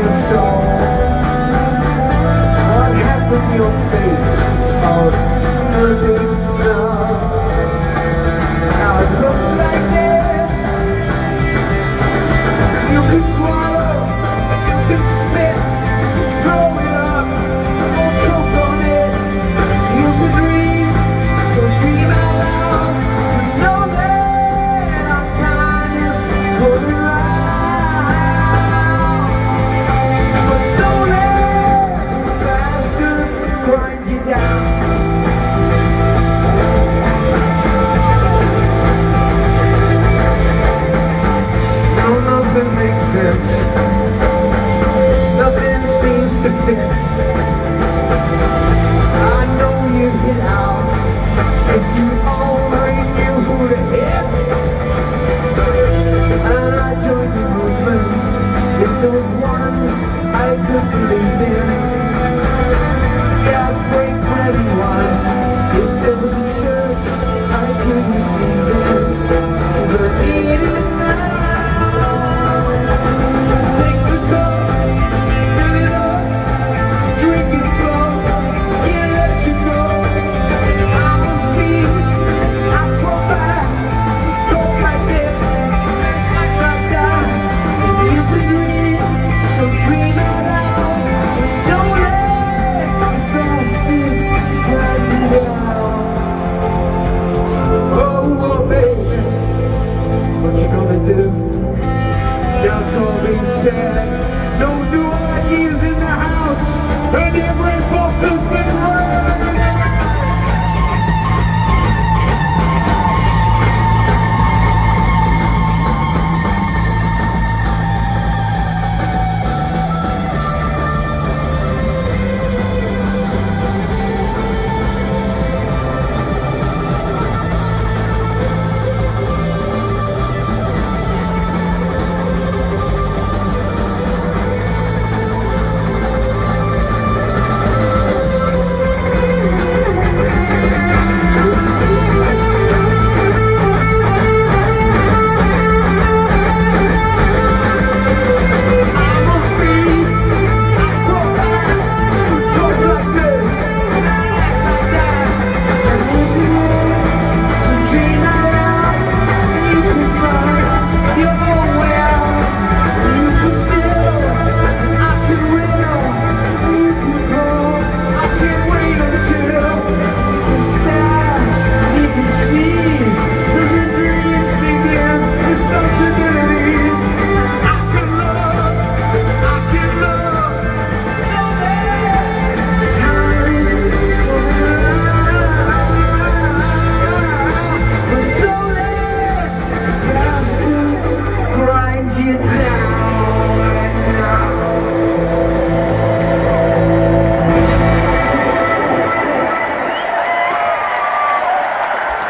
your soul? What happened to your face oh, of losing snow? sense Nothing seems to fit. Give me bumpers, man.